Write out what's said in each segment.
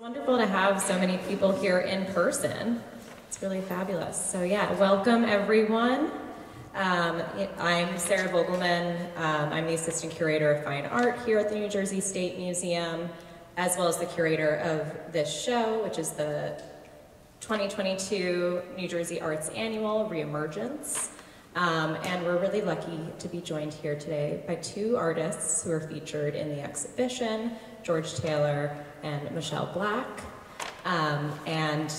Wonderful to have so many people here in person. It's really fabulous. So yeah, welcome everyone. Um, I'm Sarah Vogelman. Um, I'm the Assistant Curator of Fine Art here at the New Jersey State Museum, as well as the curator of this show, which is the 2022 New Jersey Arts Annual Reemergence. Um, and we're really lucky to be joined here today by two artists who are featured in the exhibition, George Taylor and Mashell Black. Um, and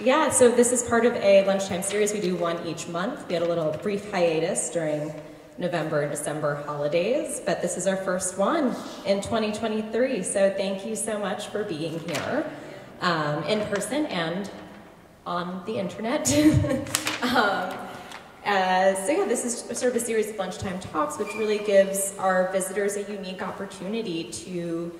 yeah, so this is part of a lunchtime series. We do one each month. We had a little brief hiatus during November and December holidays, but this is our first one in 2023. So thank you so much for being here um, in person and on the internet. um, uh, so yeah, this is sort of a series of lunchtime talks, which really gives our visitors a unique opportunity to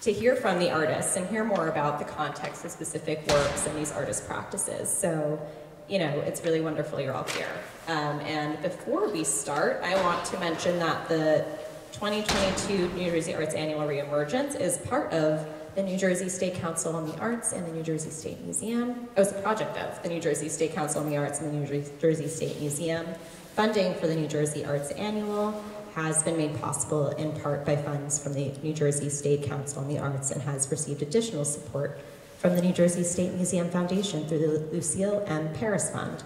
to hear from the artists and hear more about the context of specific works and these artist practices. So, you know, it's really wonderful you're all here. Um, and before we start, I want to mention that the 2022 New Jersey Arts Annual Reemergence is part of the New Jersey State Council on the Arts and the New Jersey State Museum. It was a project of the New Jersey State Council on the Arts and the New Jersey State Museum. Funding for the New Jersey Arts Annual has been made possible in part by funds from the New Jersey State Council on the Arts and has received additional support from the New Jersey State Museum Foundation through the Lucille M. Paris Fund.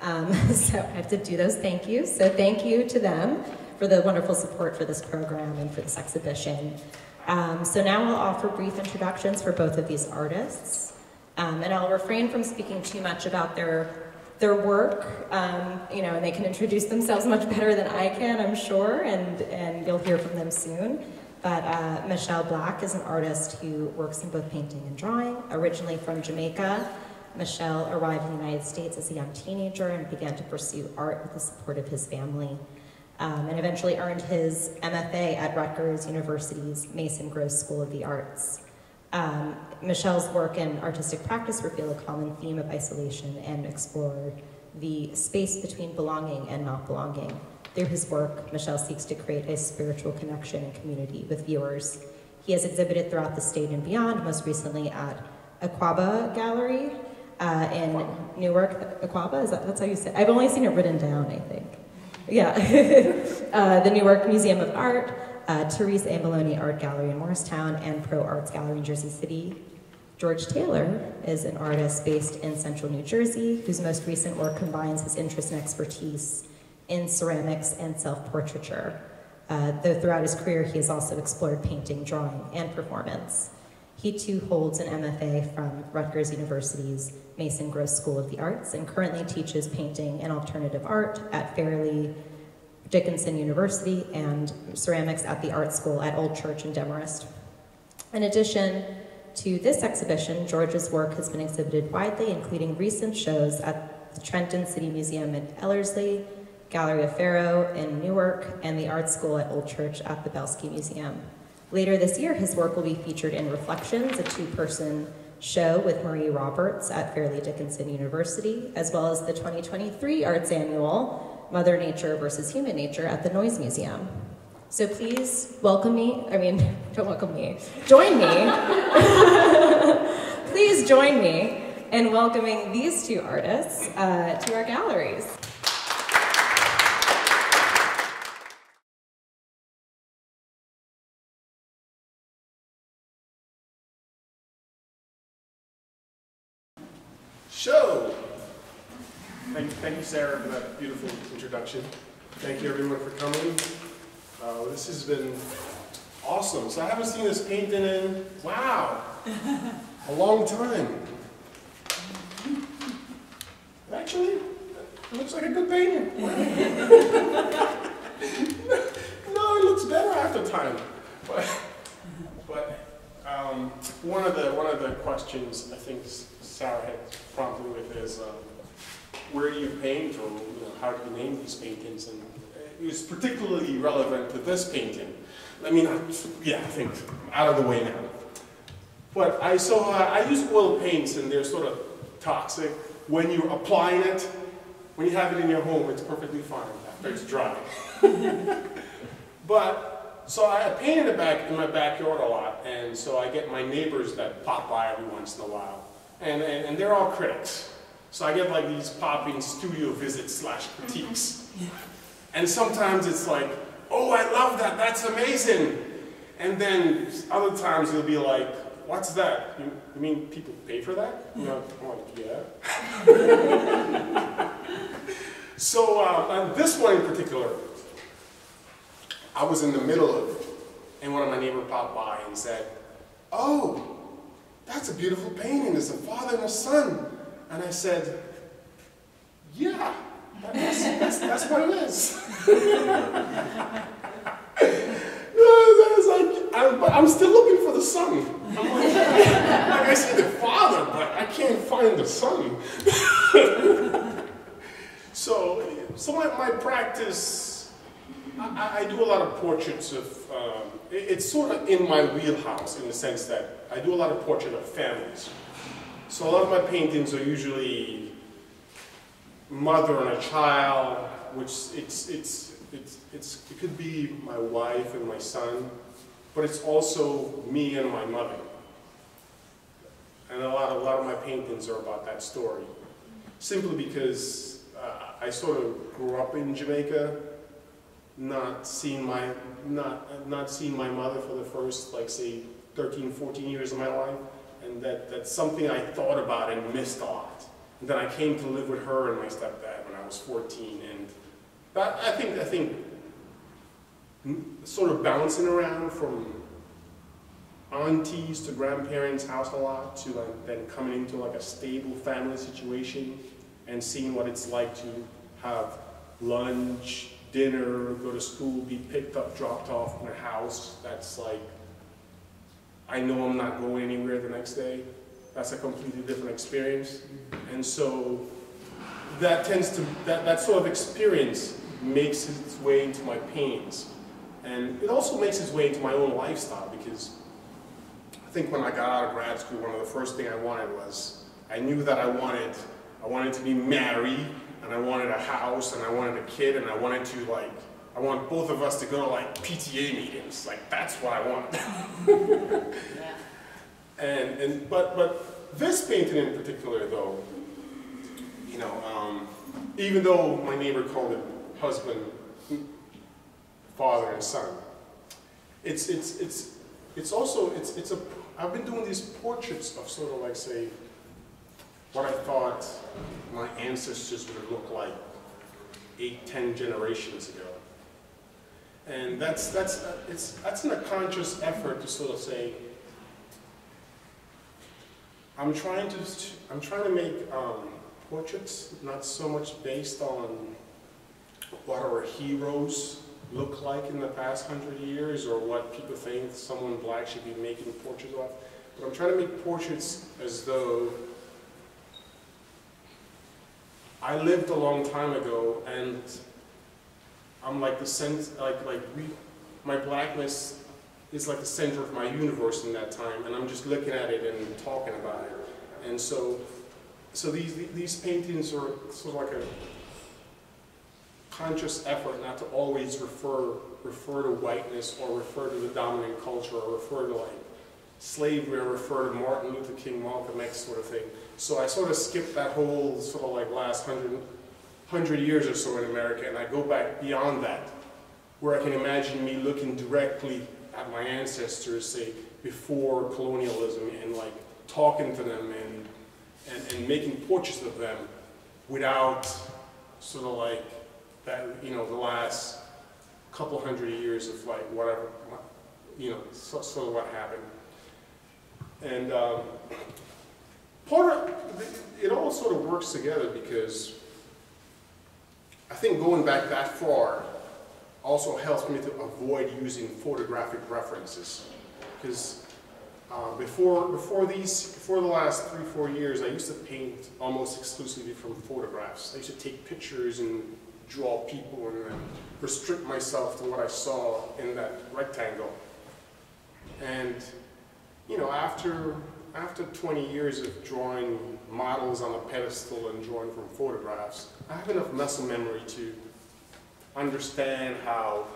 Um, so I have to do those thank yous. So thank you to them for the wonderful support for this program and for this exhibition. Um, so now we'll offer brief introductions for both of these artists. Um, and I'll refrain from speaking too much about their their work, um, you know, and they can introduce themselves much better than I can, I'm sure, and, and you'll hear from them soon. But uh, Mashell Black is an artist who works in both painting and drawing. Originally from Jamaica, Mashell arrived in the United States as a young teenager and began to pursue art with the support of his family um, and eventually earned his MFA at Rutgers University's Mason Gross School of the Arts. Um, Mashell's work and artistic practice reveal a common theme of isolation and explore the space between belonging and not belonging. Through his work, Mashell seeks to create a spiritual connection and community with viewers. He has exhibited throughout the state and beyond, most recently at Akwaaba Gallery uh, in Newark. Akwaaba, is that, that's how you say it? I've only seen it written down, I think. Yeah. uh, the Newark Museum of Art, uh, Therese A. Maloney Art Gallery in Morristown, and Pro Arts Gallery in Jersey City. George Taylor is an artist based in central New Jersey, whose most recent work combines his interest and expertise in ceramics and self-portraiture. Uh, though throughout his career, he has also explored painting, drawing, and performance. He too holds an MFA from Rutgers University's Mason Gross School of the Arts and currently teaches painting and alternative art at Fairleigh Dickinson University and ceramics at the art school at Old Church in Demarest. In addition to this exhibition, George's work has been exhibited widely, including recent shows at the Trenton City Museum in Ellarslie, Gallery Aferro in Newark, and the art school at Old Church at the Belskie Museum. Later this year, his work will be featured in Reflections, a two-person show with Marie Roberts at Fairleigh Dickinson University, as well as the 2023 Arts Annual, Mother Nature versus Human Nature at the Noyes Museum. So please welcome me, I mean, don't welcome me, join me. please join me in welcoming these two artists uh, to our galleries. show. Thank, thank you, Sarah, for that beautiful introduction. Thank you, everyone, for coming. Uh, this has been awesome. So I haven't seen this painting in, wow, a long time. Actually, it looks like a good painting. no, it looks better after time. But, but um, one of the one of the questions I think Sarah had prompted with is uh, where do you paint or you know, how do you name these paintings? And it was particularly relevant to this painting. I mean, yeah, I think out of the way now. But I saw, uh, I use oil paints and they're sort of toxic. When you're applying it, when you have it in your home, it's perfectly fine after it's dry. but so I paint in the back in my backyard a lot, and so I get my neighbors that pop by every once in a while, and and, and they're all critics. So I get like these popping studio visits slash critiques, and sometimes it's like, oh, I love that, that's amazing, and then other times you'll be like, what's that? You, you mean people pay for that? You know, I'm like, yeah. so uh, this one in particular. I was in the middle of it, and one of my neighbors popped by and said, Oh, that's a beautiful painting. It's a father and a son. And I said, Yeah, that's, that's, that's what it is. I'm, but I'm still looking for the son. Like, like, I see the father, but I can't find the son. so, so my, my practice I, I, do a lot of portraits of, um, it, it's sort of in my wheelhouse in the sense that I do a lot of portraits of families. So a lot of my paintings are usually mother and a child, which it's, it's, it's, it's, it could be my wife and my son, but it's also me and my mother. And a lot, a lot of my paintings are about that story. Simply because uh, I sort of grew up in Jamaica, not seeing my not not seeing my mother for the first like say 13 14 years of my life and that that's something I thought about and missed a lot and then I came to live with her and my stepdad when I was 14 and that, I think I think mm, sort of bouncing around from aunties to grandparents house a lot to like, then coming into like a stable family situation and seeing what it's like to have lunch dinner, go to school, be picked up, dropped off in a house that's like, I know I'm not going anywhere the next day. That's a completely different experience. And so that tends to, that, that sort of experience makes its way into my pains. And it also makes its way into my own lifestyle because I think when I got out of grad school, one of the first things I wanted was, I knew that I wanted, I wanted to be married, and I wanted a house, and I wanted a kid, and I wanted to like, I want both of us to go to like PTA meetings. Like that's what I want. yeah. And and but but this painting in particular though, you know, um, even though my neighbor called it husband, father, and son, it's it's it's it's also it's it's a I've been doing these portraits of sort of like say what I thought my ancestors would look like eight, ten generations ago. And that's, that's, it's, that's in a conscious effort to sort of say, I'm trying to, I'm trying to make um, portraits not so much based on what our heroes look like in the past hundred years or what people think someone black should be making portraits of, but I'm trying to make portraits as though I lived a long time ago, and I'm like the sense, like like we, my blackness is like the center of my universe in that time, and I'm just looking at it and talking about it, and so, so these these paintings are sort of like a conscious effort not to always refer refer to whiteness or refer to the dominant culture or refer to like slavery or refer to Martin Luther King, Malcolm X sort of thing. So I sort of skipped that whole sort of like last hundred, hundred years or so in America, and I go back beyond that, where I can imagine me looking directly my ancestors, say, before colonialism, and like talking to them and, and, and making portraits of them without sort of like that, you know, the last couple hundred years of like whatever, you know, sort of what happened. And um, part of, it all sort of works together because I think going back that far also helps me to avoid using photographic references. Because uh, before, before, these, before the last three, four years, I used to paint almost exclusively from photographs. I used to take pictures and draw people and restrict myself to what I saw in that rectangle. And, you know, after after 20 years of drawing models on a pedestal and drawing from photographs, I have enough muscle memory to understand how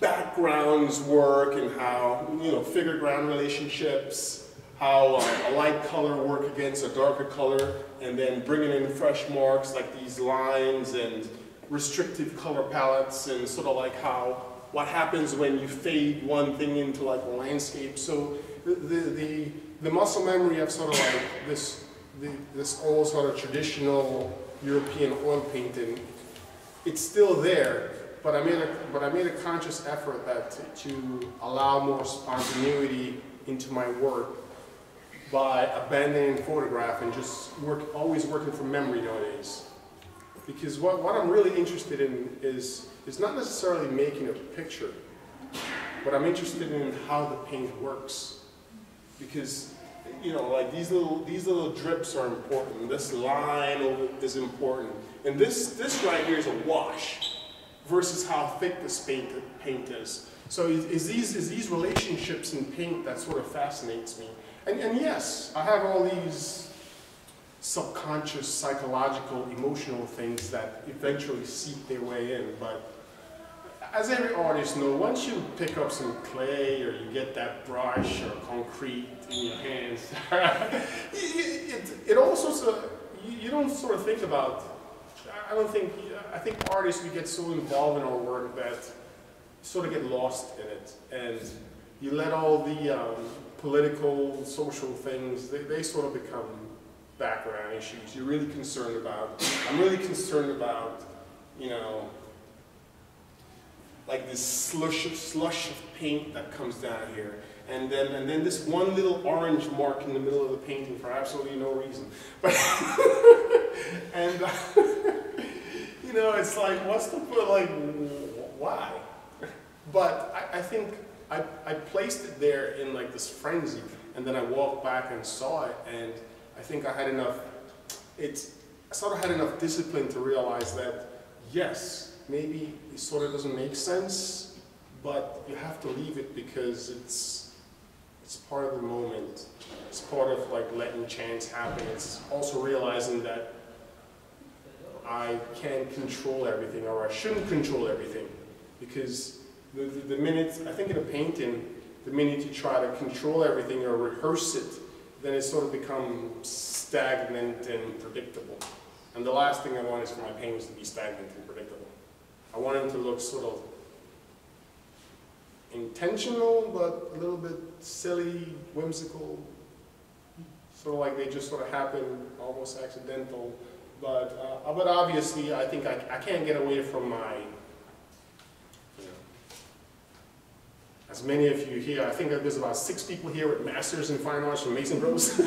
backgrounds work and how, you know, figure ground relationships, how uh, a light color work against a darker color, and then bringing in fresh marks like these lines and restrictive color palettes and sort of like how, what happens when you fade one thing into like a landscape. So the, the, the, the muscle memory of sort of like this, the, this old sort of traditional European oil painting, it's still there, but I made a, but I made a conscious effort that to, to allow more spontaneity into my work by abandoning photograph and just work, always working from memory nowadays. Because what, what I'm really interested in is, is not necessarily making a picture, but I'm interested in how the paint works. Because, you know, like these little, these little drips are important. This line is important. And this, this right here is a wash versus how thick this paint, paint is. So is, these, is these relationships in paint that sort of fascinates me. And, and yes, I have all these subconscious, psychological, emotional things that eventually seep their way in. But as every artist knows, once you pick up some clay or you get that brush or concrete in your hands, it, it, it also, so, you, you don't sort of think about I don't think, I think artists, we get so involved in our work that sort of get lost in it. And you let all the um, political, social things, they, they sort of become background issues. You're really concerned about, I'm really concerned about, you know, like this slush of, slush of paint that comes down here. And then, and then this one little orange mark in the middle of the painting for absolutely no reason. But and uh, know, it's like, what's the point? Like, why? But I, I think I, I placed it there in like this frenzy, and then I walked back and saw it, and I think I had enough, it's, I sort of had enough discipline to realize that, yes, maybe it sort of doesn't make sense, but you have to leave it because it's, it's part of the moment. It's part of like letting chance happen. It's also realizing that I can't control everything or I shouldn't control everything because the, the, the, minute, I think in a painting, the minute you try to control everything or rehearse it, then it sort of becomes stagnant and predictable. And the last thing I want is for my paintings to be stagnant and predictable. I want them to look sort of intentional, but a little bit silly, whimsical, sort of like they just sort of happen, almost accidental, but, uh, but obviously, I think I, I can't get away from my, you know, as many of you here, I think that there's about six people here with masters in fine arts from Mason Gross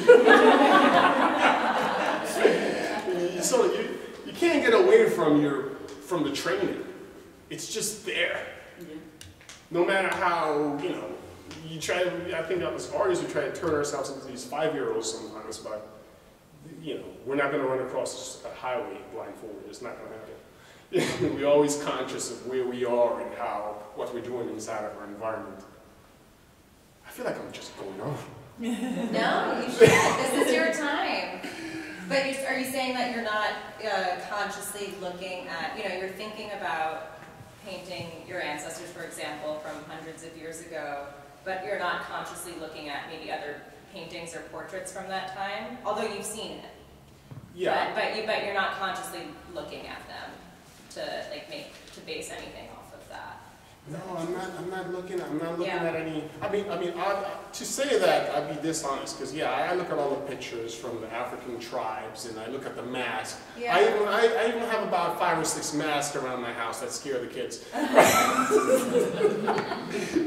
so you, you can't get away from your, from the training. It's just there. No matter how, you know, you try, I think as artists, we try to turn ourselves into these five-year-olds sometimes, but you know, we're not going to run across a highway blindfolded. It's not going to happen. we're always conscious of where we are and how, what we're doing inside of our environment. I feel like I'm just going on. no, you should. This is your time. But are you saying that you're not uh, consciously looking at, you know, you're thinking about painting your ancestors, for example, from hundreds of years ago, but you're not consciously looking at maybe other paintings or portraits from that time, although you've seen it. Yeah. But, but you but you're not consciously looking at them to like make to base anything that. No, I'm not. I'm not looking. I'm not looking yeah. at any. I mean, I mean, I, to say that I'd be dishonest because yeah, I look at all the pictures from the African tribes and I look at the mask. Yeah. I even I, I even have about five or six masks around my house that scare the kids.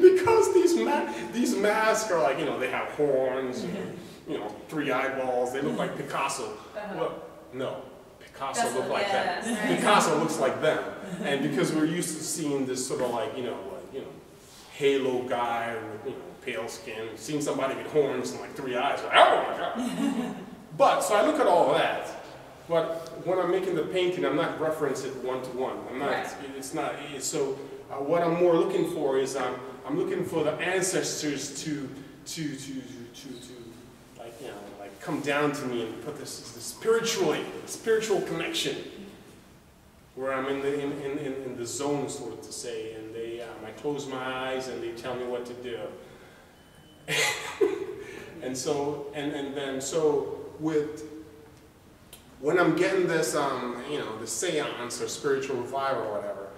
because these ma these masks are like you know they have horns, and, you know, three eyeballs. They look like Picasso. Uh -huh. Well, no. Picasso looked like that. Right. Picasso looks like them. And because we're used to seeing this sort of like, you know, like, you know, halo guy with, you know, pale skin, seeing somebody with horns and like three eyes, like, oh my God. but, so I look at all of that. But when I'm making the painting, I'm not referencing it one to one. I'm not, right. it's not, it's, so uh, what I'm more looking for is um, I'm looking for the ancestors to, to, to, to, to, like, you know, like come down to me and put this, this spiritually, spiritual connection where I'm in the, in, in, in the zone, sort of to say, and they, um, I close my eyes and they tell me what to do. and so, and, and then, so with, when I'm getting this, um, you know, the seance or spiritual revival or whatever,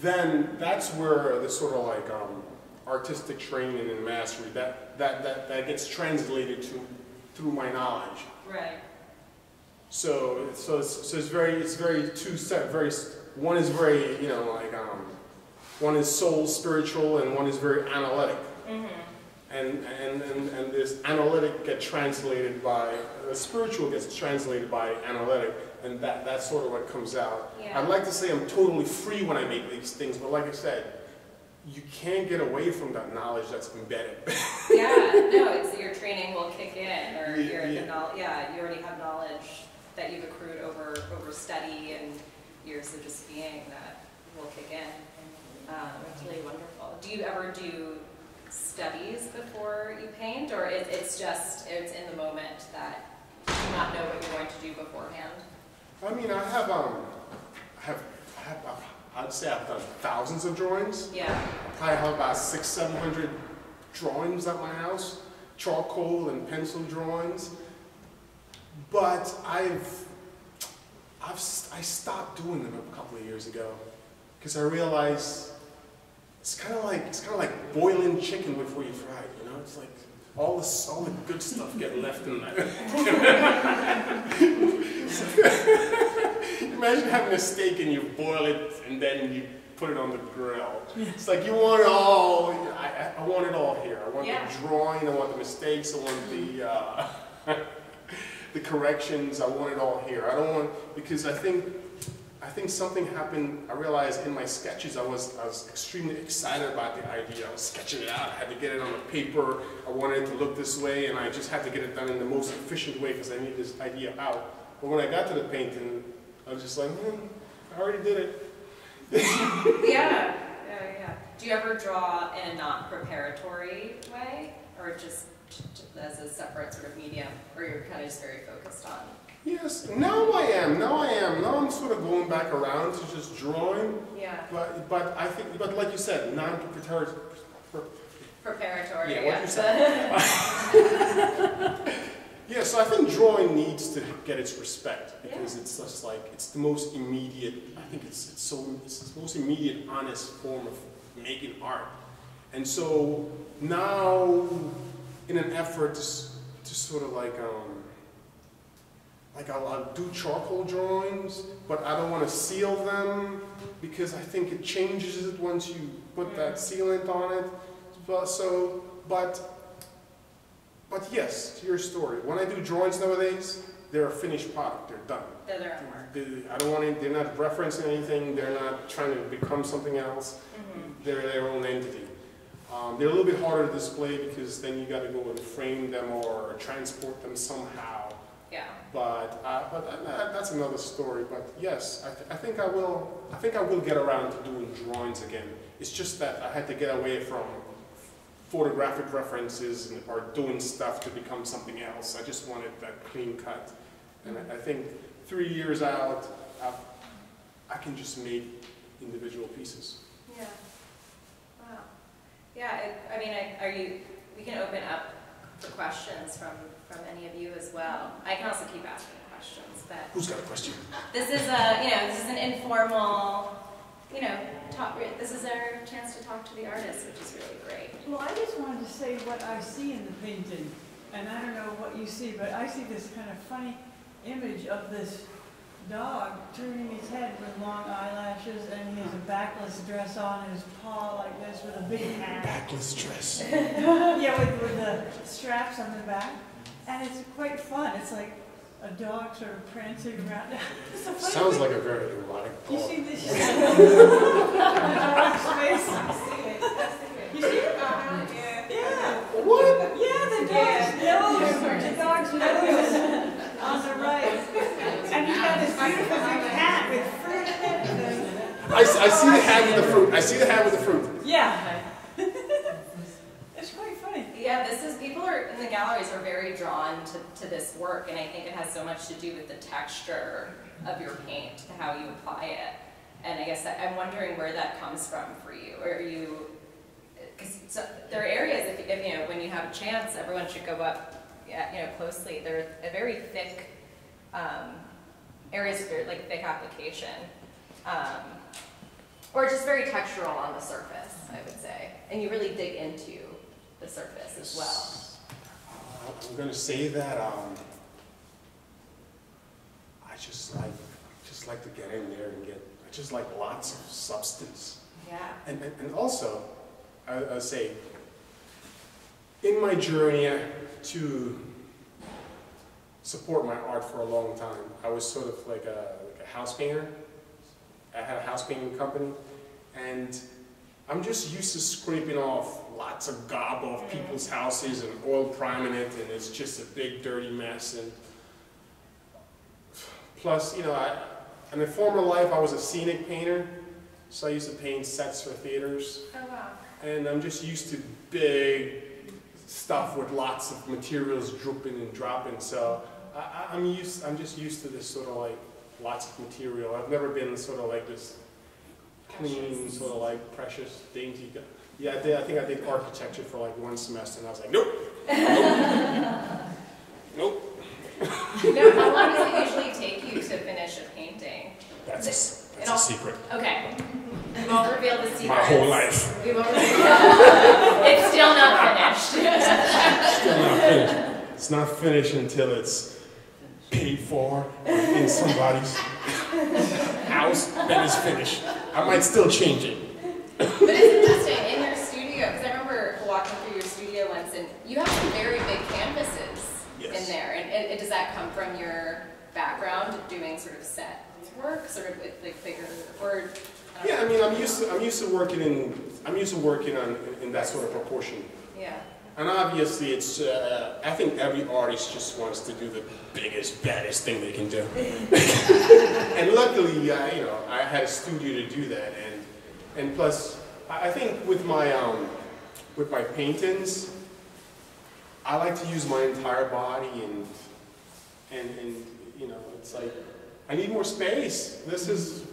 then that's where the sort of like um, artistic training and mastery, that, that, that, that gets translated to, through my knowledge. Right. So, so it's, so it's very, it's very two set, very, one is very, you know, like, um, one is soul spiritual and one is very analytic. Mm-hmm. And, and, and, and this analytic gets translated by, the spiritual gets translated by analytic, and that, that's sort of what comes out. Yeah. I'd like to say I'm totally free when I make these things, but like I said, you can't get away from that knowledge that's embedded. yeah, no, it's your training will kick in, or Yeah, your yeah. the knowl- yeah, you already have knowledge that you've accrued over over study and years of just being that will kick in. Um, it's really wonderful. Do you ever do studies before you paint, or it, it's just it's in the moment that you do not know what you're going to do beforehand? I mean, I have, um, I have, I have, I'd say I've done thousands of drawings. Yeah, I probably have about six, seven hundred drawings at my house, charcoal and pencil drawings. But I've, I've, I stopped doing them a couple of years ago because I realized it's kind of like it's kind of like boiling chicken before you fry it. You know, it's like all the solid good stuff get left in there. Imagine having a steak and you boil it and then you put it on the grill. It's like you want it all. I, I- I want it all here. I want Yeah. the drawing. I want the mistakes. I want the uh, the corrections. I want it all here. I don't want because I think I think something happened. I realized in my sketches I was I was extremely excited about the idea. I was sketching it out. I had to get it on the paper. I wanted it to look this way, and I just had to get it done in the most efficient way because I need this idea out. But when I got to the painting, I was just like, hmm, I already did it. yeah, yeah, yeah. Do you ever draw in a not preparatory way, or just as a separate sort of medium, or you're kind of just very focused on? Yes, now I am. Now I am. Now I'm sort of going back around to just drawing. Yeah, But but I think but like you said, non-preparatory. preparatory. Yeah, what you said. Yeah, so I think drawing needs to get its respect because it's just like it's the most immediate. I think it's it's so it's the most immediate, honest form of making art. And so now, in an effort to, to sort of like um, like I'll, I'll do charcoal drawings, but I don't want to seal them because I think it changes it once you put that sealant on it. But so, but but yes, to your story. When I do drawings nowadays, they're a finished product. They're done. They're their own work. They- I don't want it. They're not referencing anything. They're not trying to become something else. Mhm. They're their own entity. Um, they're a little bit harder to display because then you got to go and frame them or transport them somehow. Yeah. But uh, but uh, that's another story. But yes, I, th- I think I will. I think I will get around to doing drawings again. It's just that I had to get away from photographic references and, or doing stuff to become something else. I just wanted that clean cut. And I, I think three years out, I, I can just make individual pieces. Yeah. Wow. Yeah, it, I mean, I, are you, we can open up for questions from, from any of you as well. I can also keep asking questions, but Who's got a question? this is a, you know, this is an informal, you know, talk, this is our chance to talk to the artist, which is really great. Well, I just wanted to say what I see in the painting, and I don't know what you see, but I see this kind of funny image of this dog turning his head with long eyelashes, and he has a backless dress on, and his paw like this with a big hat. Backless dress. Yeah, with, with the straps on the back, and it's quite fun. It's like a dog sort of prancing around. It's a funny Sounds thing. like a very erotic You dog. see this? the dog's face. You see it? Uh-huh, yeah. yeah. What? Yeah, the dog's nose, the dog's nose on the right. I, s- I see the hat with the fruit. I see the hat with the fruit. Yeah. It's quite funny. Yeah, this is, people are, in the galleries are very drawn to, to this work, and I think it has so much to do with the texture of your paint, how you apply it. and I guess I- I'm wondering where that comes from for you. Or are you, because there are areas, if, if, you know, when you have a chance, everyone should go up, yeah, you know, closely. They're a very thick, um, areas for like thick application. Um, or just very textural on the surface, I would say. And you really dig into the surface as well. Uh, I'm gonna say that, um, I just like, just like to get in there and get, I just like lots of substance. Yeah. And, and, and also, I, I say, in my journey to support my art for a long time, I was sort of like a, like a house painter. I had a house painting company, and I'm just used to scraping off lots of gob off people's houses and oil priming it, and it's just a big dirty mess. And plus, you know, I, in a former life, I was a scenic painter, so I used to paint sets for theaters, Oh, wow. and I'm just used to big stuff with lots of materials drooping and dropping. So I, I'm used. I'm just used to this sort of like lots of material. I've never been sort of like this clean, sort of like precious, dainty. guy. Yeah, I did. I think I did architecture for like one semester, and I was like, nope, nope, nope. No, how long does it usually take you to finish a painting? That's a, that's a secret. Okay. We won't reveal the secrets. My whole life. We won't reveal. it's still not finished. Still not finished. It's not finished until it's paid for in somebody's house, then it's finished. I might still change it. but it's interesting in your studio because I remember walking through your studio once, and you have some very big canvases Yes. in there. And, and, and does that come from your background doing sort of set work, sort of with like bigger or? I Yeah, I mean, I'm used to, I'm used to working in, I'm used to working on, in that sort of proportion. Yeah. And obviously, it's, uh, I think every artist just wants to do the biggest, baddest thing they can do. and luckily, uh, you know, I had a studio to do that. And, and plus, I I think with my, um, with my paintings, I like to use my entire body and, and, and, you know, it's like, I need more space. This is,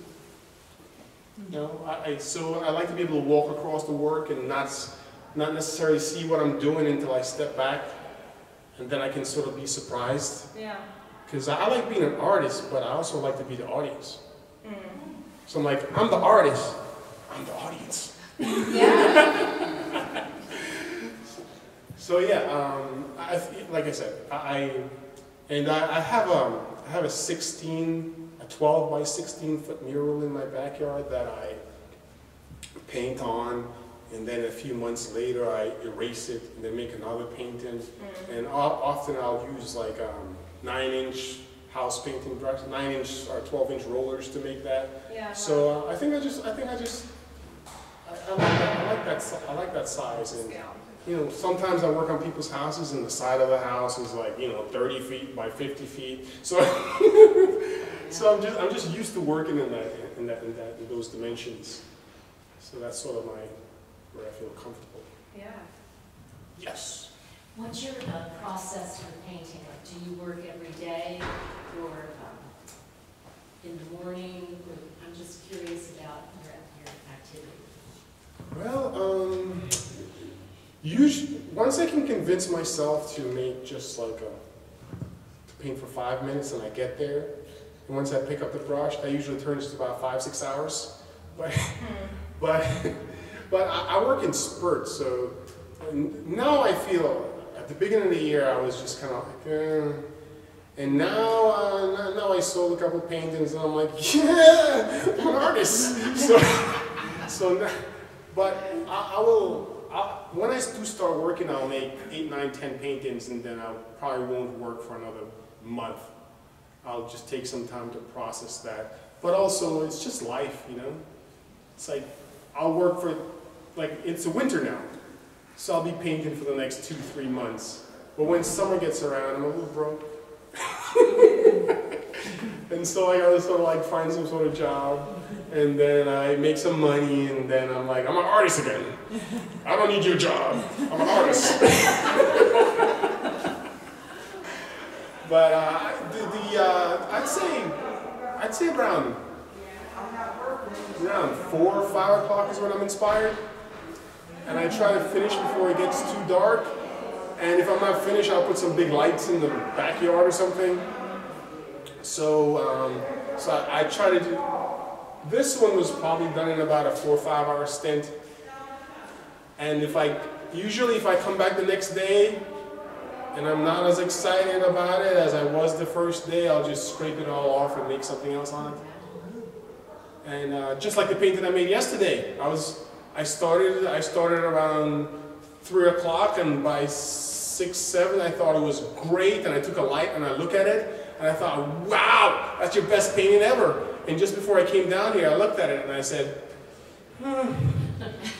you know, I, I, so I like to be able to walk across the work and not, not necessarily see what I'm doing until I step back, and then I can sort of be surprised. Yeah. Because I, like being an artist, but I also like to be the audience. Mm. So I'm like, I'm the artist, I'm the audience. Yeah. So yeah, um, I, like I said, I, I and I, I have um, I have a 16, a 12 by 16 foot mural in my backyard that I paint on, and then a few months later I erase it and then make another painting. Mm. And o- often I'll use like um, nine inch house painting brush, nine inch or 12 inch rollers to make that. Yeah. So uh, I think I just, I think I just, I, I like that, I like that, I like that size. And you know, sometimes I work on people's houses, and the side of the house is like, you know, 30 feet by 50 feet. So, so I'm just, I'm just used to working in that, in that, in that, in those dimensions. So that's sort of my, where I feel comfortable. Yeah. Yes. What's your uh, process for painting? Like, do you work every day or um, in the morning? Or I'm just curious about your, your activity. Well, um, usually, once I can convince myself to make just like a, to paint for five minutes and I get there, and once I pick up the brush, that usually turns to about five, six hours. But, but, but I, I work in spurts, so now I feel, at the beginning of the year, I was just kind of like, eh. And now, uh, now- I sold a couple paintings, and I'm like, yeah, I'm an artist. So, so now, but I, I will, I, when I do start working, I'll make eight, nine, ten paintings, and then I probably won't work for another month. I'll just take some time to process that. But also, it's just life, you know? It's like, I'll work for, like, it's winter now, so I'll be painting for the next two, three months. But when summer gets around, I'm a little broke. and so I gotta sort of like find some sort of job, and then I make some money, and then I'm like, I'm an artist again. I don't need your job. I'm an artist. but uh, the, the uh, I'd say, I'd say around around four or five o'clock is when I'm inspired. And I try to finish before it gets too dark. And if I'm not finished, I'll put some big lights in the backyard or something. So, um, so I, I try to do. This one was probably done in about a four or five hour stint. And if I usually if I come back the next day and I'm not as excited about it as I was the first day, I'll just scrape it all off and make something else on it. And uh, just like the painting I made yesterday, I was I started I started around three o'clock, and by six seven I thought it was great, and I took a light and I look at it, and I thought, wow, that's your best painting ever. And just before I came down here, I looked at it and I said. Hmm.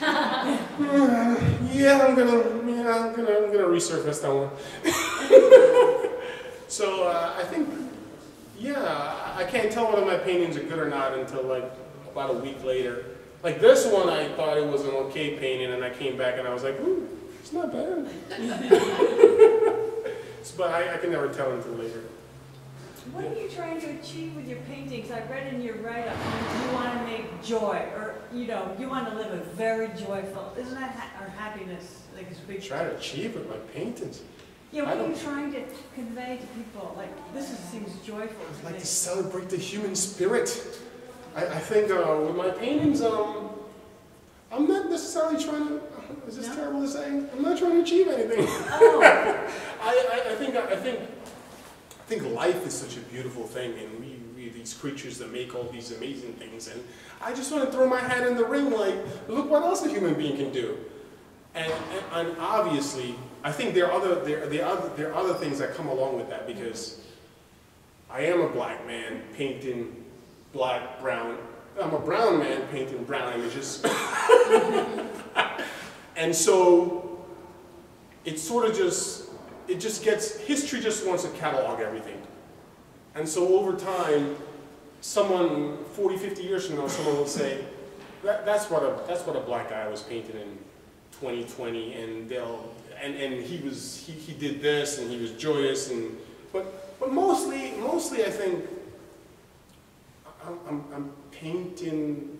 yeah, I'm gonna, yeah, I'm gonna, I'm gonna resurface that one. so uh, I think, yeah, I can't tell whether my paintings are good or not until like about a week later. Like this one, I thought it was an okay painting, and I came back and I was like, ooh, it's not bad. but I, I can never tell until later. What are you trying to achieve with your paintings? I read in your write-up, you want to make joy, or, you know, you want to live a very joyful, isn't that ha- our happiness, like it's big? Try to achieve with my paintings. Yeah, what are you trying to convey to people? Like, this is, seems joyful I'd like me. to celebrate the human spirit. I, I think uh, with my paintings, um, I'm not necessarily trying to. Is this No? terrible to say? I'm not trying to achieve anything. Oh, I, I, I think I think I think life is such a beautiful thing, and we we these creatures that make all these amazing things, and I just want to throw my hat in the ring. Like, look what else a human being can do. And, and, and obviously, I think there are other there, there are there are other things that come along with that because I am a black man painting black brown. I'm a brown man painting brown images. and so it sort of just it just gets history just wants to catalog everything and so over time someone 40 50 years from now someone will say that, that's what a that's what a black guy was painting in 2020 and they'll and, and he was he, he did this and he was joyous and but but mostly mostly i think i'm, I'm, I'm painting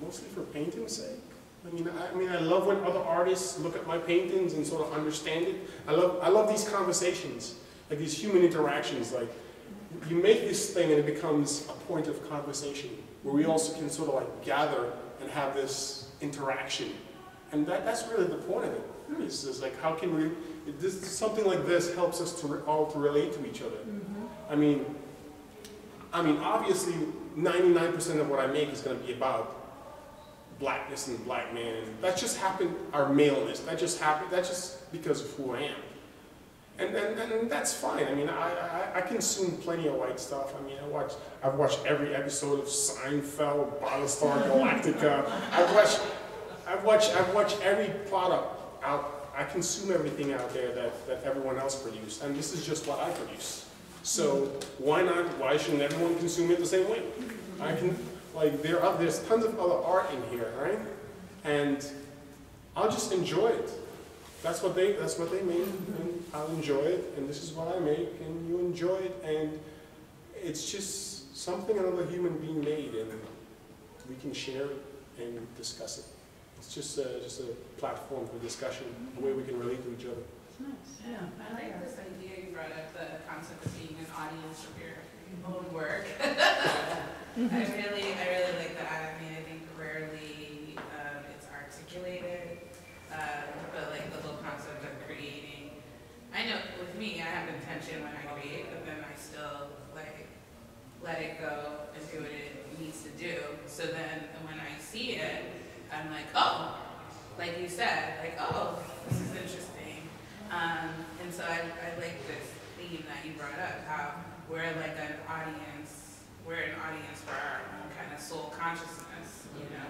mostly for painting's sake I mean, I, I mean, I love when other artists look at my paintings and sort of understand it. I love, I love these conversations, like these human interactions. Like, you make this thing and it becomes a point of conversation where we also can sort of like gather and have this interaction. And that, that's really the point of it. it. Is, is like, how can we, this, something like this helps us to all to relate to each other. Mm-hmm. I mean, I mean, obviously, 99% of what I make is going to be about blackness and black. And that just happened, our maleness. That just happened, that's just because of who I am. And, and, and that's fine. I mean, I, I, I consume plenty of white stuff. I mean, I watch, I've watched every episode of Seinfeld, Battlestar Galactica. I've watched, I've watched, I've watched every product out. I consume everything out there that, that everyone else produced. And this is just what I produce. So why not, why shouldn't everyone consume it the same way? I can, like there are there's tons of other art in here, right? And I'll just enjoy it. That's what they that's what they made, and I'll enjoy it. And this is what I make, and you enjoy it. And it's just something another human being made, and we can share it and discuss it. It's just a, just a platform for discussion, a way we can relate to each other. it's nice, Yeah, yeah. I like this idea you brought up, the concept of being an audience of your own work. I really, I really like that. I mean, I think rarely um, it's articulated, um, but like the whole concept of creating. I know with me, I have intention when I create, but then I still like let it go and do what it needs to do. So then when I see it, I'm like, oh, like you said, like, oh, this is interesting. Um, so I, I like this theme that you brought up, how we're like an audience, we're an audience for our own kind of soul consciousness, you know?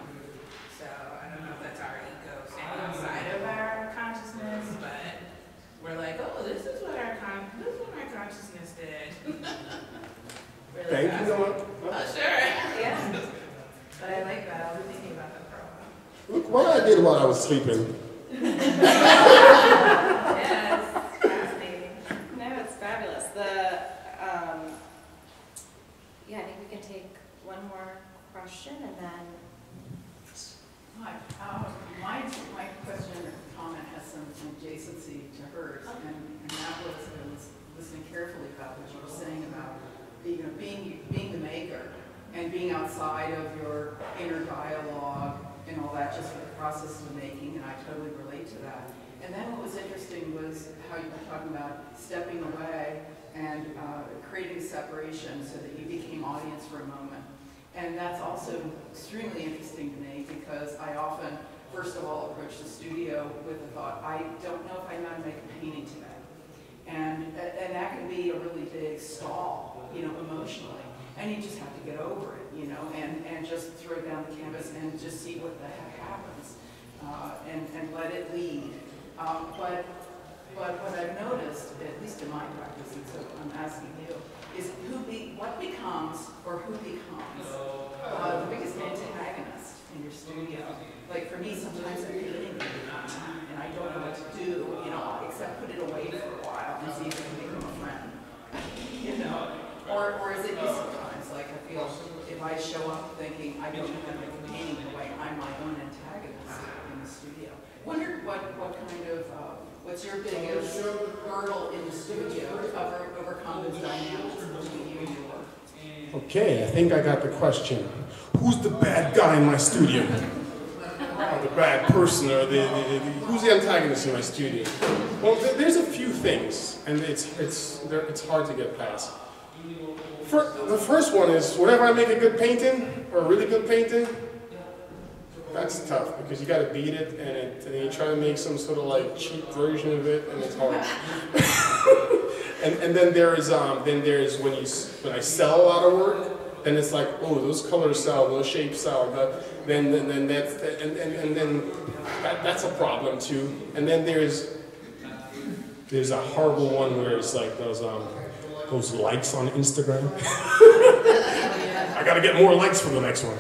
So I don't know if that's our ego standing um, outside of our consciousness, but we're like, oh, this is what our con, this is what our consciousness did. really Thank you, fascinating. Noah. Oh, sure. Yeah. But I like that. I'll be thinking about that for a while. Look what I did while I was sleeping. one more question and then. Uh, my, my question or comment has some adjacency to hers, okay. and, and that was, I was listening carefully about what you were saying about you know, being, being the maker and being outside of your inner dialogue and all that just for the process of making, and I totally relate to that. And then what was interesting was how you were talking about stepping away and uh, creating separation so that you became audience for a moment. And that's also extremely interesting to me because I often, first of all, approach the studio with the thought, I don't know if I know how to make a painting today. And, and that can be a really big stall, you know, emotionally. And you just have to get over it, you know, and, and just throw it down the canvas and just see what the heck happens. Uh, and, and let it lead. Um, but, but what I've noticed, at least in my practice, and so I'm asking you, is who be, what becomes or who becomes uh, the biggest antagonist in your studio. Like for me, sometimes I'm feeling and I don't know what to do, you know, except put it away for a while and see if it can become a friend. You know, or, or is it you sometimes, like I feel if I show up thinking I don't make a painting away, I'm my own antagonist in the studio. Wonder what, what kind of, uh, what's your hurdle in the studio to over, overcome dynamics between you and your work? Okay, I think I got the question. Who's the bad guy in my studio? Or the bad person, or the, the, the who's the antagonist in my studio? Well, th- there's a few things, and it's it's it's hard to get past. For, the first one is whenever I make a good painting or a really good painting, that's tough because you got to beat it, and, it, and then you try to make some sort of like cheap version of it, and it's hard. and, and then there is um, then there is when you when I sell a lot of work, then it's like oh those colors sell, those shapes sell, but then then, then that's and, and, and then that, that's a problem too. And then there's there's a horrible one where it's like those um those likes on Instagram. I got to get more likes for the next one.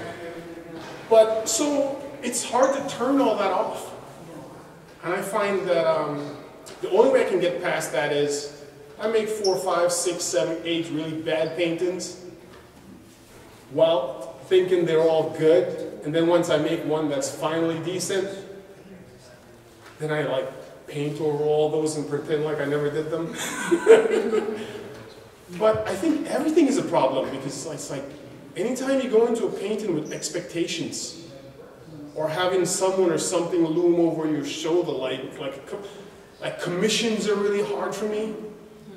But so it's hard to turn all that off. And I find that um, the only way I can get past that is I make four, five, six, seven, eight really bad paintings while thinking they're all good. And then once I make one that's finally decent, then I like paint over all those and pretend like I never did them. but I think everything is a problem because it's like anytime you go into a painting with expectations, or having someone or something loom over your shoulder, like like like commissions are really hard for me.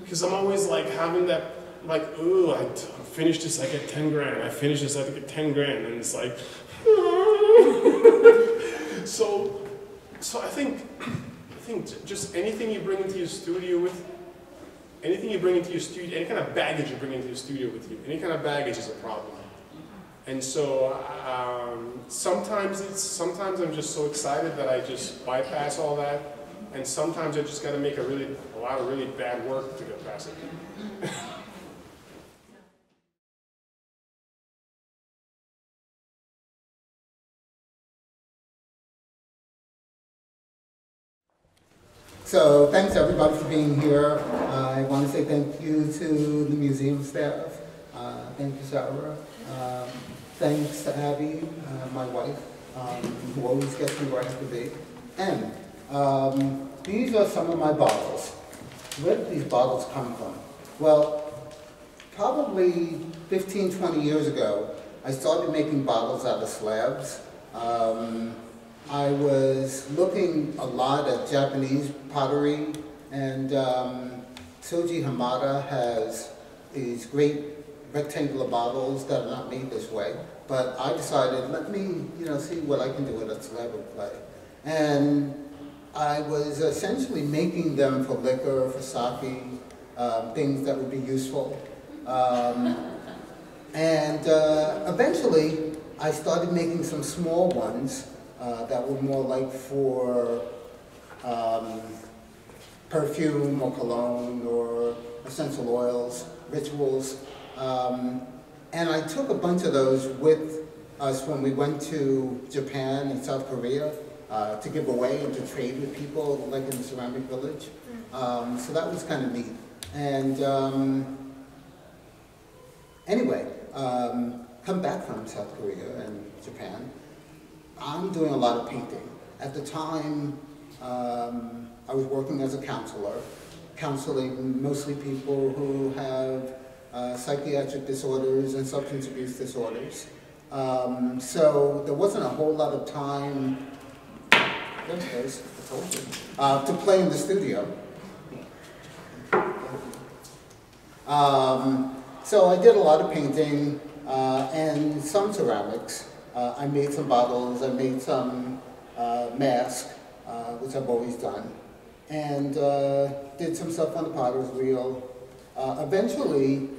Because I'm always like having that like oh I finish this I get ten grand. I finish this I get ten grand. And it's like so so I think I think just anything you bring into your studio with anything you bring into your studio any kind of baggage you bring into your studio with you any kind of baggage is a problem. And so um, sometimes it's sometimes I'm just so excited that I just bypass all that, and sometimes I just got to make a really a lot of really bad work to get past it. So thanks everybody for being here. Uh, I want to say thank you to the museum staff. Uh, thank you, Sarah. Um, thanks to Abby, uh, my wife, um, who always gets me where I have to be. And um, these are some of my bottles. Where did these bottles come from? Well, probably 15, 20 years ago, I started making bottles out of slabs. Um, I was looking a lot at Japanese pottery, and um, Shoji Hamada has these great rectangular bottles that are not made this way. But I decided, let me, you know, see what I can do with a of clay. And I was essentially making them for liquor, for sake, um, things that would be useful. Um, and uh, eventually, I started making some small ones uh, that were more like for um, perfume or cologne or essential oils, rituals. Um, and I took a bunch of those with us when we went to Japan and South Korea uh, to give away and to trade with people, like in the ceramic village. Um, so that was kind of neat. And um, anyway, um, come back from South Korea and Japan. I'm doing a lot of painting. At the time, um, I was working as a counselor, counseling mostly people who have uh, psychiatric disorders and substance abuse disorders. Um, so there wasn't a whole lot of time, uh, to play in the studio. Um, so I did a lot of painting uh, and some ceramics. Uh, I made some bottles, I made some uh, masks, which I've always done, and did some stuff on the potter's wheel. Eventually,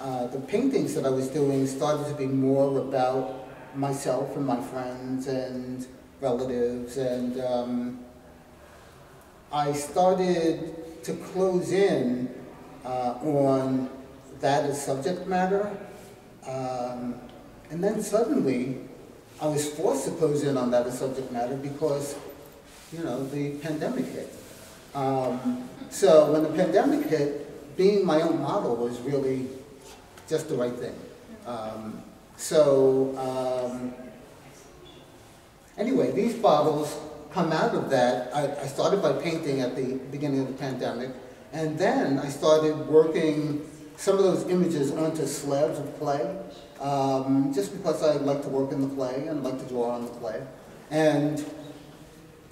uh, the paintings that I was doing started to be more about myself and my friends and relatives, and um, I started to close in uh, on that as subject matter. Um, and then suddenly, I was forced to close in on that as subject matter because, you know, the pandemic hit. Um, so when the pandemic hit, being my own model was really just the right thing. Um, so um, anyway, these bottles come out of that. I, I started by painting at the beginning of the pandemic, and then I started working some of those images onto slabs of clay, um, just because I like to work in the clay and like to draw on the clay. And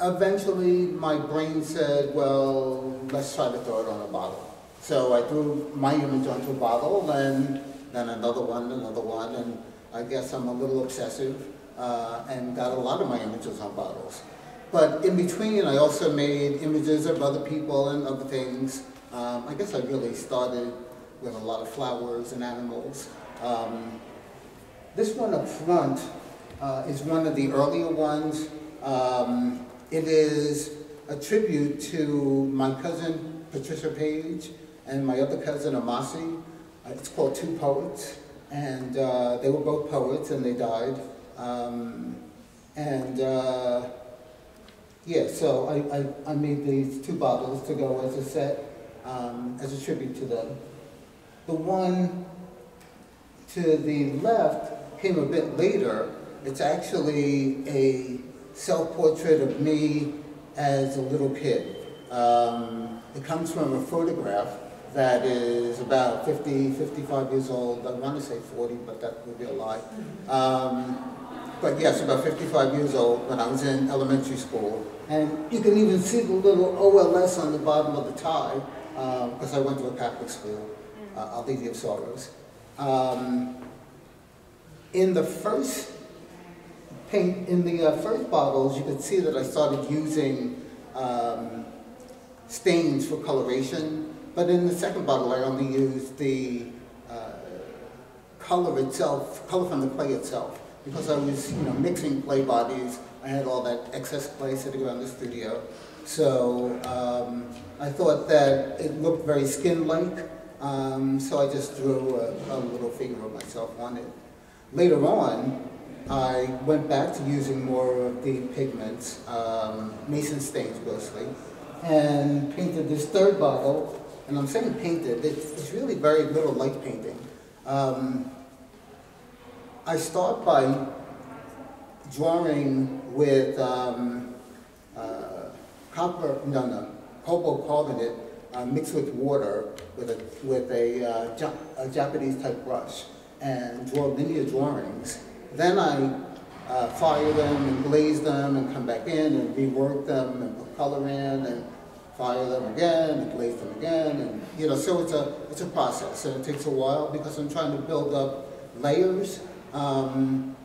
eventually my brain said, well, let's try to throw it on a bottle. So I threw my image onto a bottle and then another one, another one, and I guess I'm a little obsessive uh, and got a lot of my images on bottles. But in between, I also made images of other people and other things. Um, I guess I really started with a lot of flowers and animals. Um, this one up front uh, is one of the earlier ones. Um, it is a tribute to my cousin Patricia Page and my other cousin Amasi. It's called Two Poets, and uh, they were both poets and they died. Um, and uh, yeah, so I, I, I made these two bottles to go as a set, um, as a tribute to them. The one to the left came a bit later. It's actually a self-portrait of me as a little kid. Um, it comes from a photograph that is about 50, 55 years old. I want to say 40, but that would be a lie. Um, but yes, about 55 years old when I was in elementary school. And you can even see the little OLS on the bottom of the tie, because um, I went to a Catholic school, uh, Our Lady of Sorrows. Um, in the first paint, in the uh, first bottles, you could see that I started using um, stains for coloration, but in the second bottle, I only used the uh, color itself, color from the clay itself because I was, you know, mixing clay bodies. I had all that excess clay sitting around the studio. So um, I thought that it looked very skin-like, um, so I just drew a, a, little figure of myself on it. Later on, I went back to using more of the pigments, um, mason stains mostly, and painted this third bottle. And I'm saying painted, it's, really very little light painting. Um, I start by drawing with um, uh, copper, no, no, cobalt carbonate uh, mixed with water with a, with a, uh, a, Japanese type brush and draw linear drawings. Then I uh, fire them and glaze them and come back in and rework them and put color in and fire them again and glaze them again. And, you know, so it's a, it's a process and it takes a while because I'm trying to build up layers um,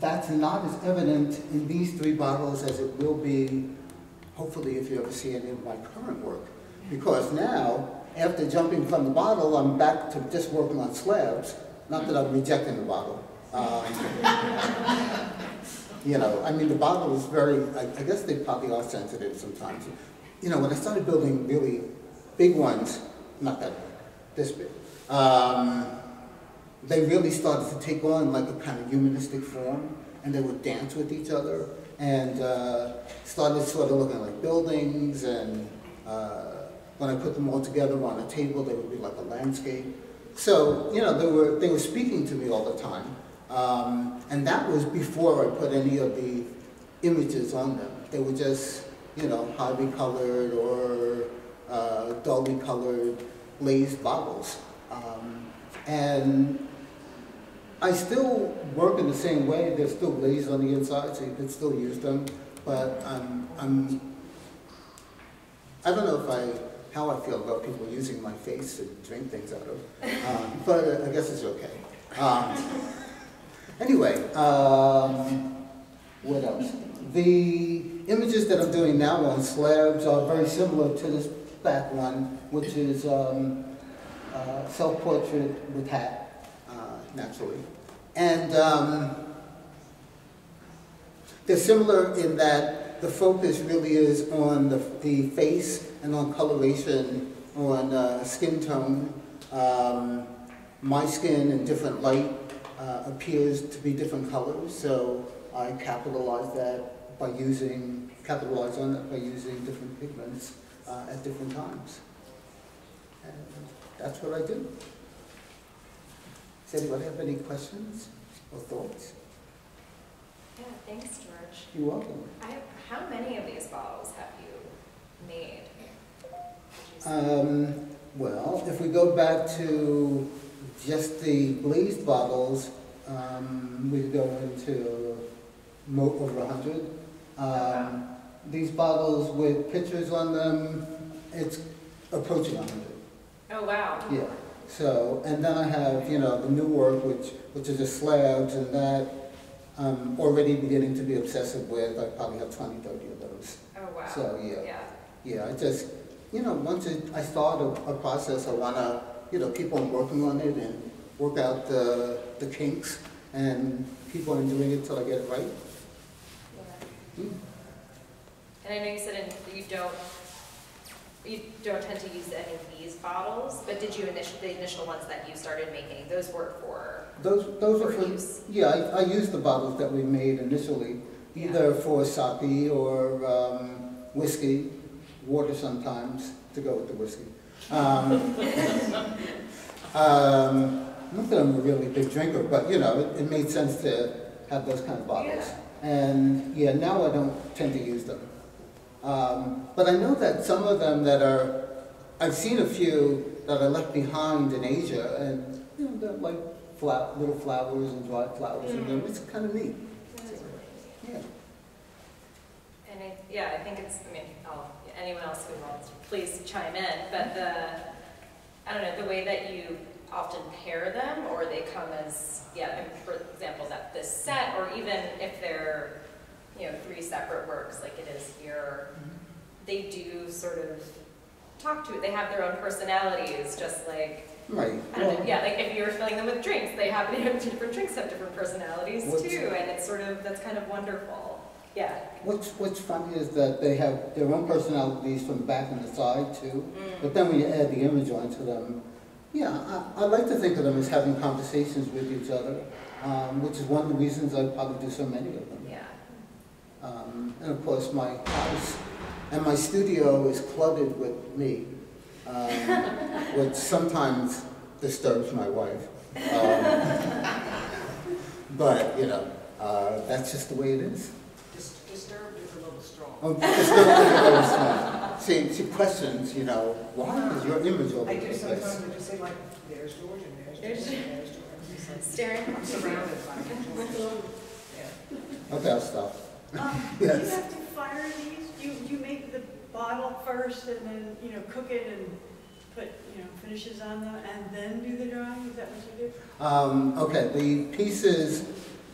that's not as evident in these three bottles as it will be, hopefully, if you ever see any of my current work. Because now, after jumping from the bottle, I'm back to just working on slabs. Not that I'm rejecting the bottle. Um, you know, I mean, the bottle is very, I, I, guess they probably are sensitive sometimes. You know, when I started building really big ones, not that big, this big, um, they really started to take on like a kind of humanistic form, and they would dance with each other, and uh, started sort of looking like buildings, and uh, when I put them all together on a table, they would be like a landscape. So, you know, they were, they were speaking to me all the time. Um, and that was before I put any of the images on them. They were just, you know, highly colored or uh, dully colored glazed bottles. Um, and I still work in the same way. They're still glazed on the inside, so you can still use them. But I'm, I'm, I don't know if I, how I feel about people using my face to drink things out of. Um, but I guess it's okay. Um, anyway, um, what else? The images that I'm doing now on slabs are very similar to this back one, which is um, uh, self-portrait with hat, uh, naturally. And um, they're similar in that the focus really is on the, the face and on coloration, on uh, skin tone. Um, my skin in different light uh, appears to be different colors, so I capitalize that by using, capitalize on that by using different pigments uh, at different times. And that's what I do. Does anybody have any questions or thoughts? Yeah, thanks, George. You're welcome. I, how many of these bottles have you made? You? Um, well, if we go back to just the glazed bottles, um, we go into over a hundred. Um, these bottles with pictures on them, it's approaching a hundred. oh, wow. Yeah. So, and then I have, you know, the new work, which, which is the slabs, and that I'm already beginning to be obsessive with. I probably have 20, 30 of those. Oh, wow. So, yeah. Yeah. Yeah, I just, you know, once it, I start a, a process, I wanna, you know, keep on working on it and work out the, the kinks and keep on doing it till I get it right. Yeah. And I know you said in- you don't, you don't tend to use any of these bottles, but did you initial, the initial ones that you started making, those were for, Those, those are for use? yeah, I, I used the bottles that we made initially, either for sake or, um, whiskey, water sometimes to go with the whiskey. Um, um, not that I'm a really big drinker, but you know, it, it made sense to have those kind of bottles. And yeah, now I don't tend to use them. Um, but I know that some of them that are, I've seen a few that are left behind in Asia, and you know, they're like fla- little flowers and dried flowers in them. It's kind of neat. Yeah. And I, yeah, I think it's, I mean, I'll, anyone else who wants, please chime in, but the, I don't know, the way that you often pair them, or they come as, yeah, for example, that this set, or even if they're, you know, three separate works like it is here, they do sort of talk to it, they have their own personalities, just like, Right. I know, Well, yeah, like if you're filling them with drinks, they have, they have different drinks have different personalities too, and it's sort of, that's kind of wonderful, yeah. What's, what's funny is that they have their own personalities from the back and the side too, Mm. but then when you add the image onto them, yeah, I, I like to think of them as having conversations with each other, um, which is one of the reasons I probably do so many of them. Yeah. Um, and of course, my house and my studio is cluttered with me, um, which sometimes disturbs my wife. Um, but, you know, uh, that's just the way it is. Dis- Disturbed is a little strong. Oh, disturbed is very small. She, she questions, you know, why is your image over I the do place? sometimes, I just say like, there's George and there's George and there's George. It's like, Staring. I'm surrounded by George. Yeah. Okay, I'll stop. Um, Do you Yes. have to fire these? Do you, do you make the bottle first and then, you know, cook it and put, you know, finishes on them and then do the drawing? Is that what you do? Um, okay, the pieces,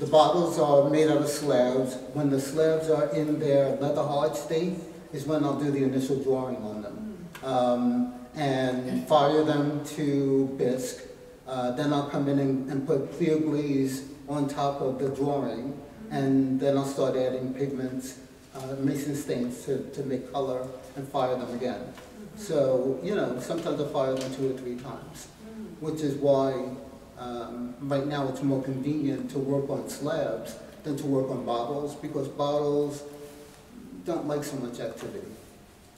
the bottles are made out of slabs. When the slabs are in their leather hard state is when I'll do the initial drawing on them. Um, and fire them to bisque. Uh, then I'll come in and, and put clear glaze on top of the drawing. And then I'll start adding pigments, uh, mason stains to, to make color and fire them again. So, you know, sometimes I fire them two or three times, which is why um, right now it's more convenient to work on slabs than to work on bottles because bottles don't like so much activity.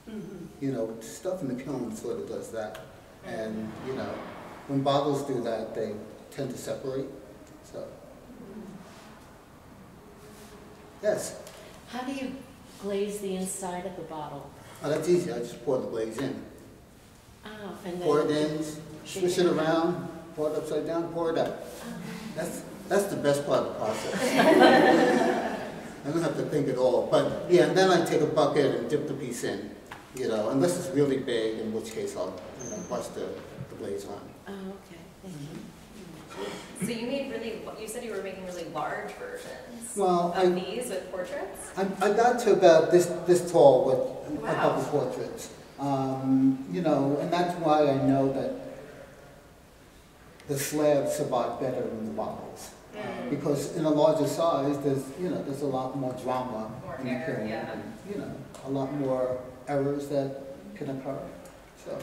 Mm-hmm. You know, stuff in the kiln sort of does that. Mm-hmm. And, you know, when bottles do that, they tend to separate, so. Mm-hmm. Yes, How do you glaze the inside of the bottle? oh, that's easy, I just pour the glaze in. Oh, and Pour it in, swish it around, pour it upside down, pour it out. That's, that's the best part of the process. I don't have to think at all, but yeah, and then I take a bucket and dip the piece in, you know, unless it's really big, in which case I'll, you know, bust the, the blades on. Oh, okay, thank you. So you made really, you said you were making really large versions Well, of I, these with portraits? I, I got to about this, this tall with a couple portraits. Um, you know, and that's why I know that the slabs survive better than the bottles. Because in a larger size, there's, you know, there's a lot more drama More in the error, kiln, yeah. and, You know, a lot more errors that can occur, so.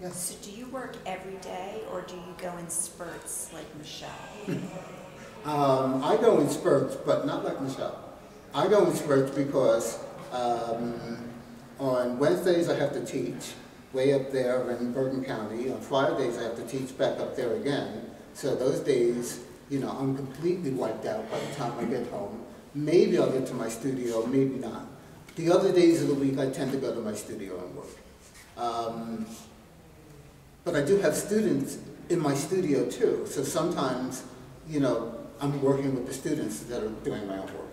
Yes, So do you work every day or do you go in spurts like Mashell? um, I go in spurts, but not like Mashell. I go in spurts because, um, on Wednesdays I have to teach way up there in Bergen County. On Fridays I have to teach back up there again. So those days, you know, I'm completely wiped out by the time I get home. Maybe I'll get to my studio, maybe not. The other days of the week I tend to go to my studio and work. Um, but I do have students in my studio too. So sometimes, you know, I'm working with the students that are doing my own work.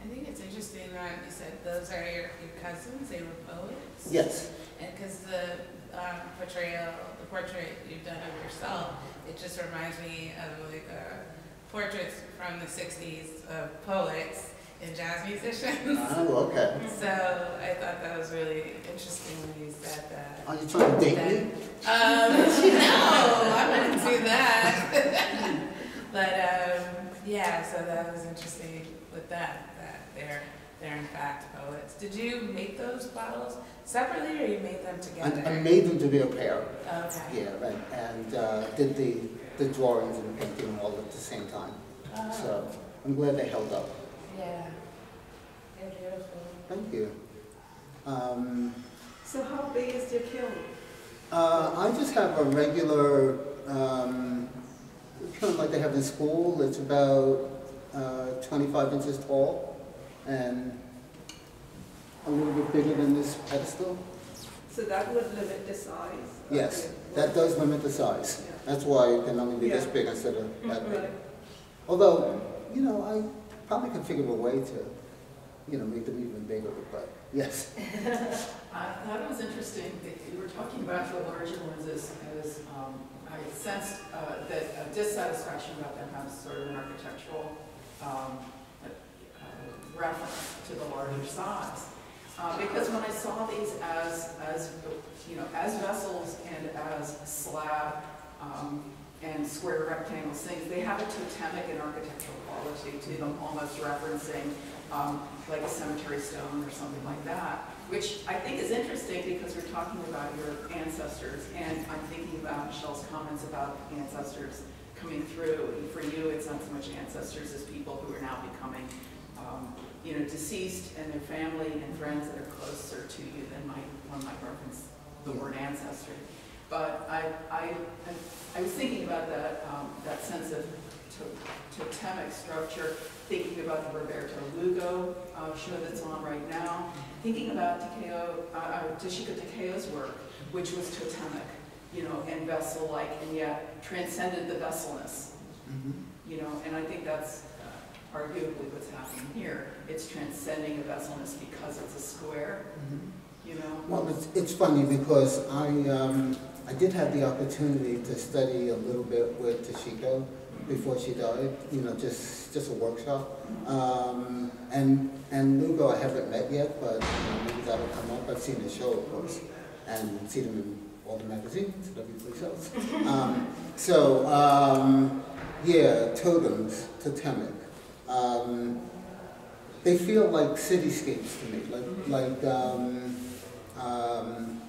I think it's interesting that you said those are your, your cousins, they were poets? Yes. And because the um, portrayal, the portrait you've done of yourself, it just reminds me of like uh, portraits from the '60s of poets and jazz musicians. Oh, okay. So I thought that was really interesting when you said that. Are you trying to date me? Um, no, I wouldn't do that. but um, yeah, so that was interesting with that, that they're they're in fact poets. Did you make those bottles separately, or you made them together? I, I made them to be a pair. Okay. Yeah, and, and uh, did the, the drawings and painting all at the same time. Oh, So I'm glad they held up. yeah. They're beautiful. Thank you. Um, So how big is your kiln? uh, I just have a regular, um, kind of like they have in school. It's about uh, 25 inches tall and a little bit bigger than this pedestal. So that would limit the size? Yes, your that does limit the size. Yeah. That's why it can only be this big instead of that big. Right. Although, you know, I probably could figure a way to, you know, make them even bigger, but yes. I thought it was interesting that you were talking about the larger ones as, as, um, I sensed, uh, that a dissatisfaction about them having sort of an architectural, um, reference to the larger size. Uh, because when I saw these as, as, you know, as vessels and as slab, um, and square rectangle things, they have a totemic and architectural quality to them, almost referencing, um, like a cemetery stone or something like that, which I think is interesting because we're talking about your ancestors, and I'm thinking about Mashell's comments about ancestors coming through. And for you, it's not so much ancestors as people who are now becoming, um, you know, deceased and their family and friends that are closer to you than my, one might reference the word ancestry. But I, I, I was thinking about that, um, that sense of to- totemic structure, thinking about the Roberto Lugo uh, show that's on right now, thinking about Takaezu, uh, uh, Toshiko Takaezu's work, which was totemic, you know, and vessel-like, and yet transcended the vesselness, you know, and I think that's arguably what's happening here. It's transcending a vesselness because it's a square, you know? Well, it's, it's funny because I, um, I did have the opportunity to study a little bit with Toshiko before she died, you know, just, just a workshop. Um, and, and Lugo I haven't met yet, but you know, maybe that'll come up. I've seen the show, of course, and seen him in all the magazines every. Um, so, um, yeah, totems, totemic. Um, they feel like cityscapes to me, like, like, um, um,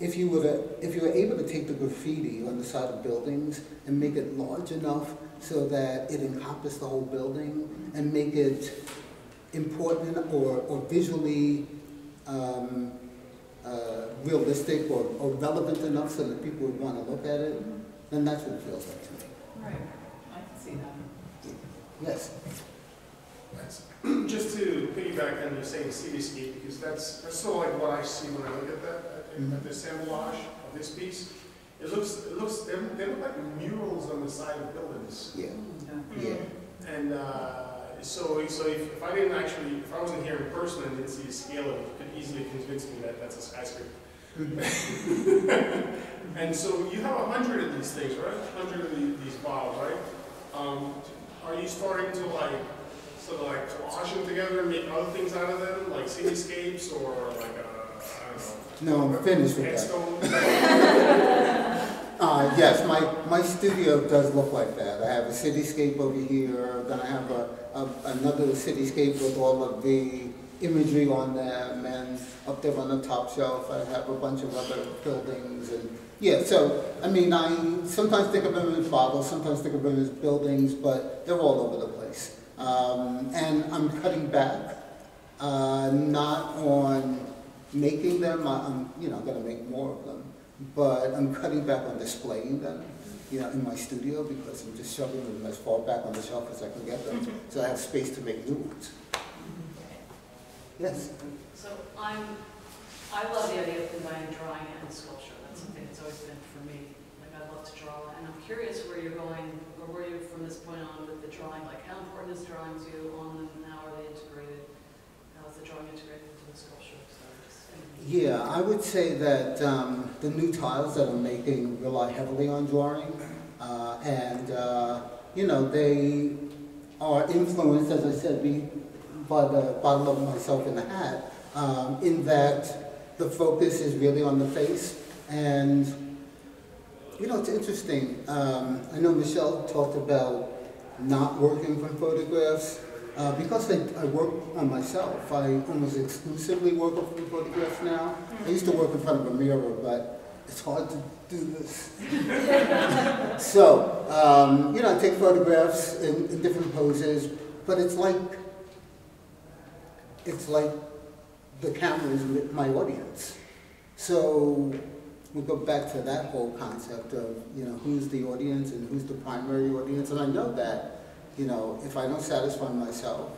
if you were to, if you were able to take the graffiti on the side of buildings and make it large enough so that it encompassed the whole building and make it important or, or visually um, uh, realistic or, or relevant enough so that people would want to look at it, then that's what it feels like to me. Right, I can see that. Yes. That's- Just to piggyback on you saying cityscape, because that's, that's sort of like what I see when I look at that, at- at the assemblage of this piece. It looks, it looks, they they look like murals on the side of buildings. Yeah, Yeah. yeah. And uh, so, so if, if I didn't actually, if I wasn't here in person and didn't see the scale of it, you could easily convince me that that's a skyscraper. And so you have a hundred of these things, right? A hundred of the- these bottles, right? Um, Are you starting to like, sort of like collage them together and make other things out of them, like cityscapes or like, uh, I don't know. No, I'm finished with that. Uh, yes, my, my studio does look like that. I have a cityscape over here, then I have a, a, another cityscape with all of the imagery on them, and up there on the top shelf, I have a bunch of other buildings, and, yeah, so, I mean, I sometimes think of them as bottles, sometimes think of them as buildings, but they're all over the place. Um, and I'm cutting back, uh, not on making them, I- I'm, you know, gonna make more of them, but I'm cutting back on displaying them, you know, in my studio because I'm just shoving them as far back on the shelf as I can get them, so I have space to make new ones. Yes? So I'm, I love the idea of combining drawing and sculpture. Something that's always been for me. Like I love to draw, and I'm curious where you're going, or where you from this point on with the drawing. Like how important is drawing to you on them, how are they integrated? How is the drawing integrated into the sculpture? So Yeah, I would say that um, the new tiles that I'm making rely heavily on drawing, uh, and, uh, you know, they are influenced, as I said, by the bottle of myself in the hat, um, in that the focus is really on the face, and, you know, it's interesting, um, I know Mashell talked about not working from photographs, uh, because I, I work on myself, I almost exclusively work from photographs now. I used to work in front of a mirror, but it's hard to do this. so, um, you know, I take photographs in, in different poses, but it's like, it's like the camera is my audience. So we go back to that whole concept of, you know, who's the audience and who's the primary audience. And I know that, you know, if I don't satisfy myself,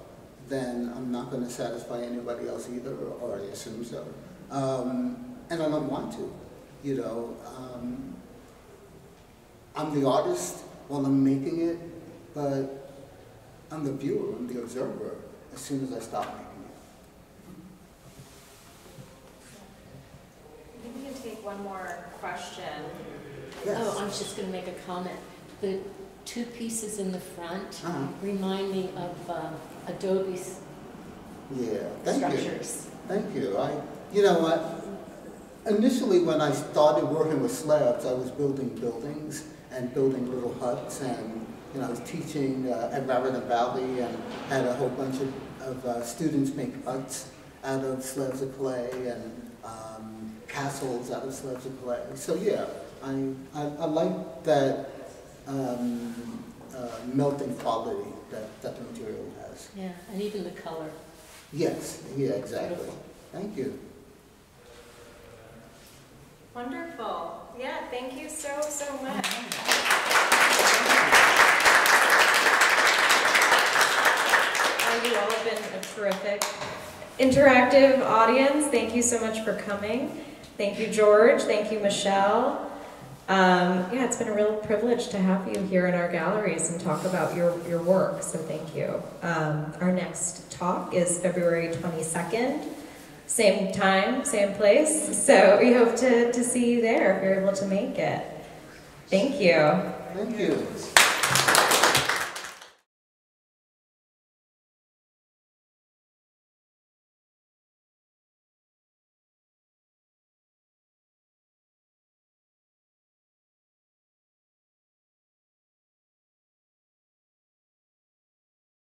then I'm not going to satisfy anybody else either, or I assume so. Um, and I don't want to, you know. Um, I'm the artist while I'm making it, but I'm the viewer, I'm the observer as soon as I stop making it. I think we can take one more question. Yes. Oh, I was just gonna make a comment. The two pieces in the front Uh-huh. remind me of um, Adobe's Yeah, thank you. Thank you. I, you know what? Initially, when I started working with slabs, I was building buildings and building little huts, and you know, I was teaching uh, at Raritan Valley and had a whole bunch of, of uh, students make huts out of slabs of clay and um, castles out of slabs of clay. So yeah, I I, I like that um, uh, melting quality that, that the material has. Yeah, and even the color. Yes, yeah, exactly. Beautiful. Thank you. Wonderful. Yeah, thank you so, so much. Well, you all have been a terrific interactive audience. Thank you so much for coming. Thank you, George. Thank you, Mashell. Um, yeah, it's been a real privilege to have you here in our galleries and talk about your, your work, so thank you. Um, our next talk is February 22nd, same time, same place, so we hope to, to see you there if you're able to make it. Thank you. Thank you.